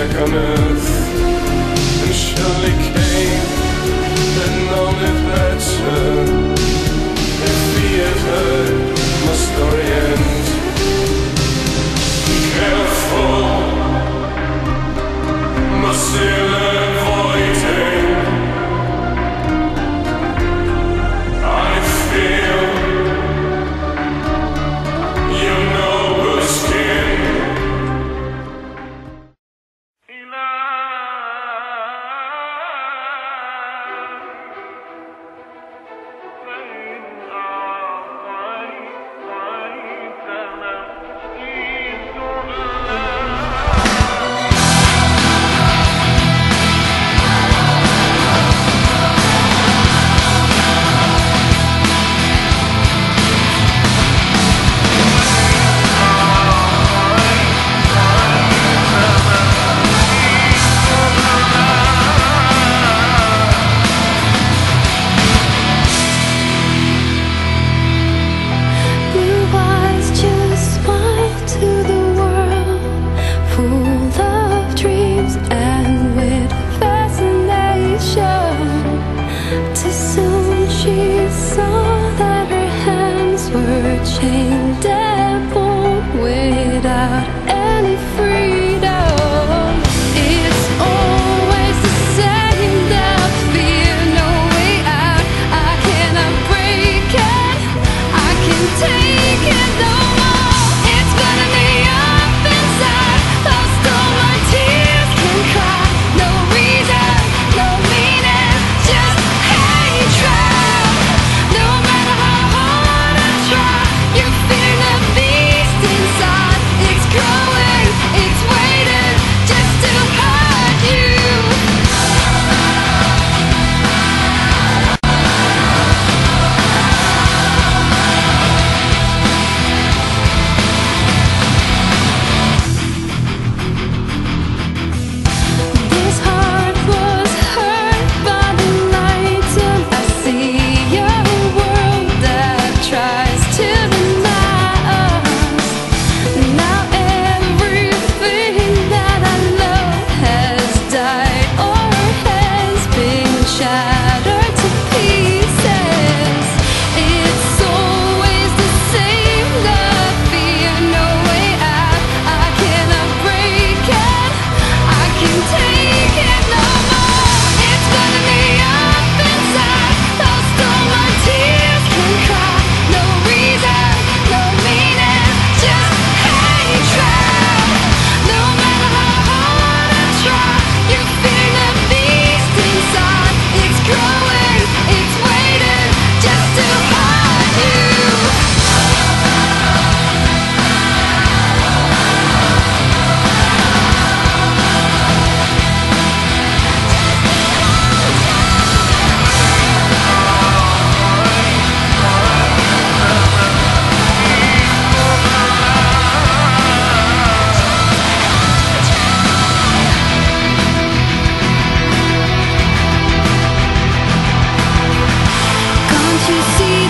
back on earth And surely came and known it better If we had heard my story end Careful, my sailor. see